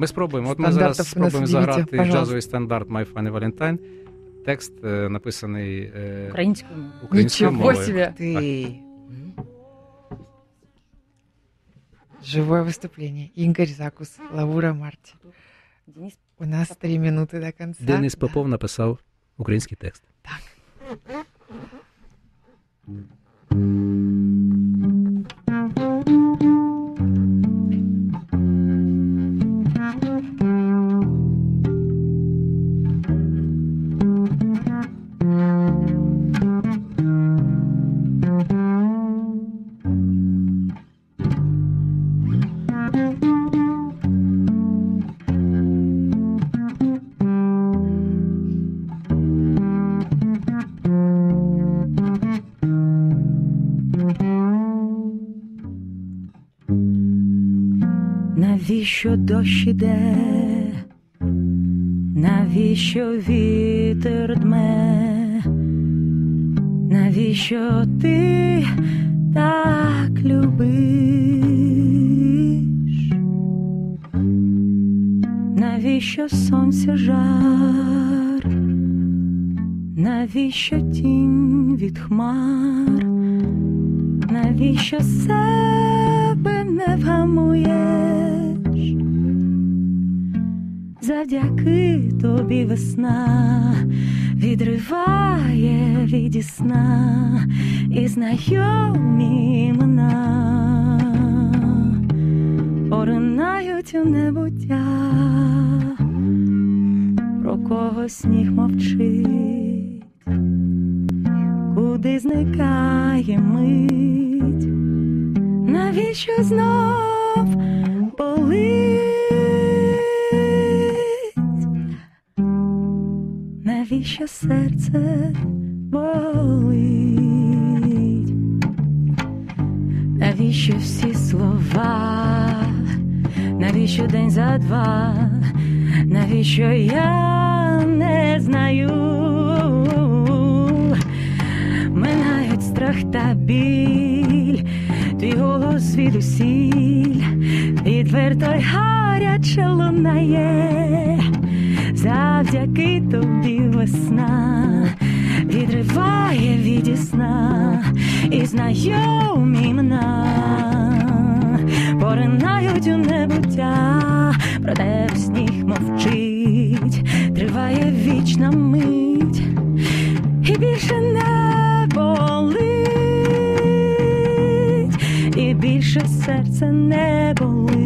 Ми спробуємо. От ми зараз спробуємо заграти пожалуйста. джазовий стандарт My Funny Valentine. Текст е, написаний е, українською мовою. Українською Ничего мовою. себе! Ты. Живое выступление. Игорь Закус, Лаура Марти. Денис У нас три минуты до конца. Денис Да. Попов написав український текст. Навіщо дощ іде? Навіщо вітер дме? Навіщо ти так любиш? Навіщо сонця жар? Навіщо тінь від хмар? Навіщо себе не вгамуєш? Завдяки тобі весна відриває від сна і знайомі імена. Поринають у небуття, про кого сніг мовчить, куди зникає мить, навіщо знов Навіщо серце болить? Навіщо всі слова? Навіщо день за два? Навіщо я не знаю? Минають страх та біль, твій голос звідусіль, відверто й гаряче лунає завдяки тобі весна відриває від сна і знайомі імена поринають у небуття, проте в сніг мовчить, триває вічна мить, і більше не болить, і більше серце не болить.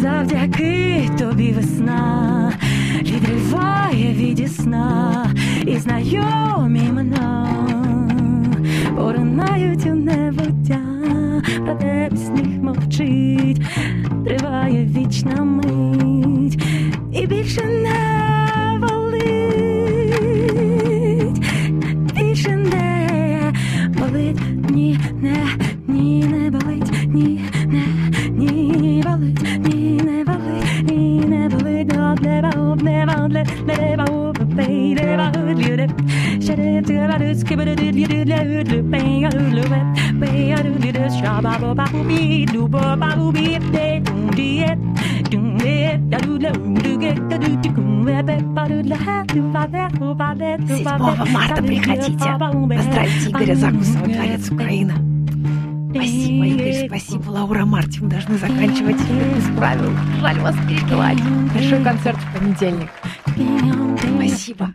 Завдяки тобі весна відриває від сна і знайомі імена поринають у небуття, проте сніг мовчить, триває вічна мить, і більше не болить, більше не болить, ні, не, ні, не болить, ні, не, ні, болить, ні, не болить, ні, не болить, не болить, не болить, не болить, марта приходите. Поздравите Игоря Закуса во Дворец Украина. Спасибо, Игорь, спасибо, Лаура. Мы должны заканчивать без правил. Жаль вас перебивать. Большой концерт в понедельник. Спасибо.